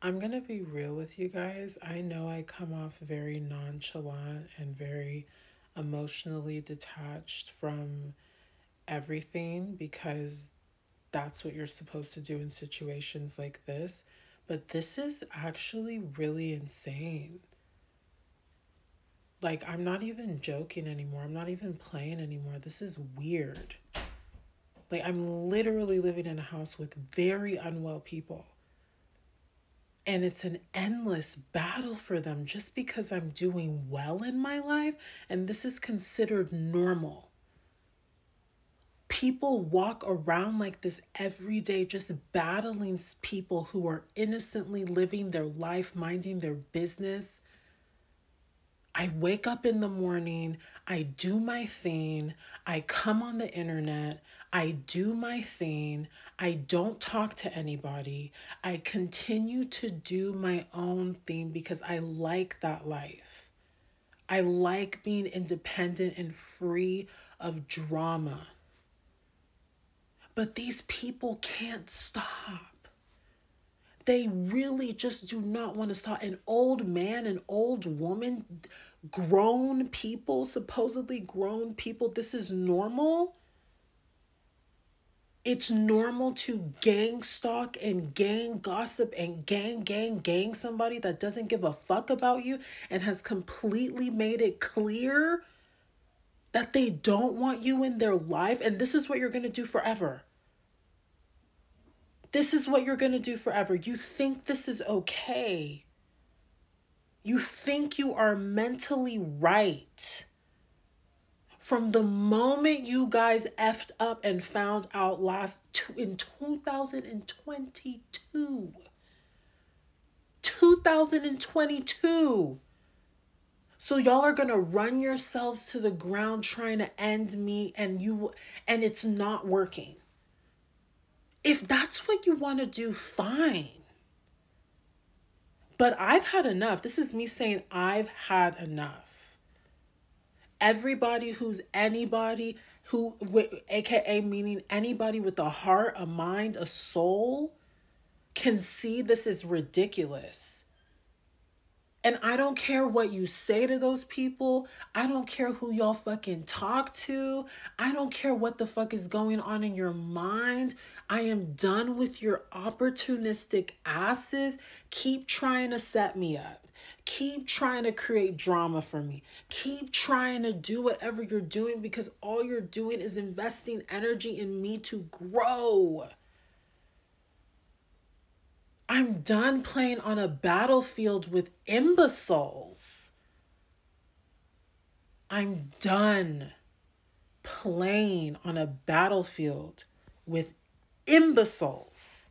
I'm going to be real with you guys. I know I come off very nonchalant and very emotionally detached from everything because that's what you're supposed to do in situations like this. But this is actually really insane. Like, I'm not even joking anymore. I'm not even playing anymore. This is weird. Like, I'm literally living in a house with very unwell people and it's an endless battle for them just because I'm doing well in my life and this is considered normal. People walk around like this every day, just battling people who are innocently living their life, minding their business, I wake up in the morning, I do my thing, I come on the internet, I do my thing, I don't talk to anybody, I continue to do my own thing because I like that life. I like being independent and free of drama. But these people can't stop. They really just do not want to stop. An old man, an old woman, grown people, supposedly grown people, this is normal. It's normal to gang stalk and gang gossip and gang, gang, gang somebody that doesn't give a fuck about you and has completely made it clear that they don't want you in their life. And this is what you're going to do forever. This is what you're going to do forever. You think this is okay. You think you are mentally right. From the moment you guys effed up and found out last two, in 2022. 2022. So y'all are going to run yourselves to the ground trying to end me and you and it's not working. If that's what you want to do, fine. But I've had enough. This is me saying I've had enough. Everybody who's anybody who aka meaning anybody with a heart, a mind, a soul can see this is ridiculous. And I don't care what you say to those people. I don't care who y'all fucking talk to. I don't care what the fuck is going on in your mind. I am done with your opportunistic asses. Keep trying to set me up. Keep trying to create drama for me. Keep trying to do whatever you're doing because all you're doing is investing energy in me to grow. I'm done playing on a battlefield with imbeciles. I'm done playing on a battlefield with imbeciles.